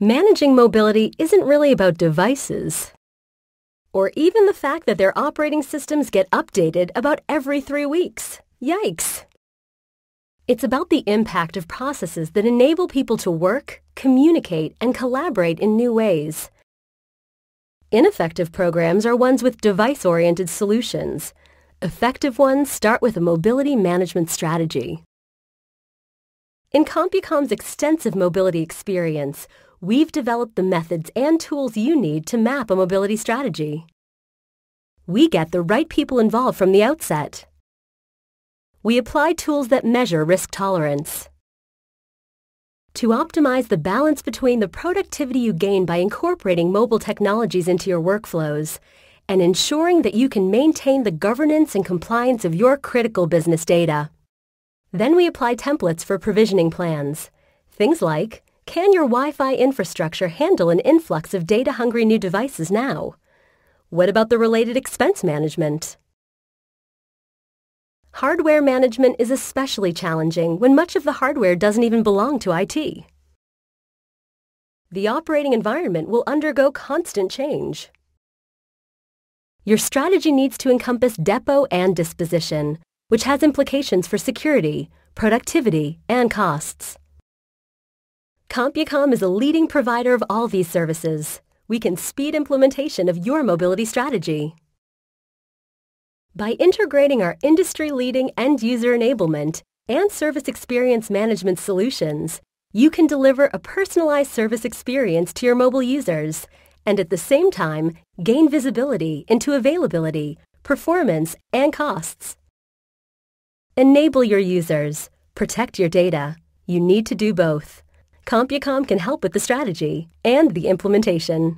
Managing mobility isn't really about devices, or even the fact that their operating systems get updated about every three weeks. Yikes! It's about the impact of processes that enable people to work, communicate, and collaborate in new ways. Ineffective programs are ones with device-oriented solutions. Effective ones start with a mobility management strategy. In CompuCom's extensive mobility experience, we've developed the methods and tools you need to map a mobility strategy. We get the right people involved from the outset. We apply tools that measure risk tolerance. To optimize the balance between the productivity you gain by incorporating mobile technologies into your workflows and ensuring that you can maintain the governance and compliance of your critical business data. Then we apply templates for provisioning plans. Things like can your Wi-Fi infrastructure handle an influx of data-hungry new devices now? What about the related expense management? Hardware management is especially challenging when much of the hardware doesn't even belong to IT. The operating environment will undergo constant change. Your strategy needs to encompass depot and disposition, which has implications for security, productivity, and costs. CompuCom is a leading provider of all these services. We can speed implementation of your mobility strategy. By integrating our industry-leading end-user enablement and service experience management solutions, you can deliver a personalized service experience to your mobile users and at the same time gain visibility into availability, performance, and costs. Enable your users. Protect your data. You need to do both. CompuCom can help with the strategy and the implementation.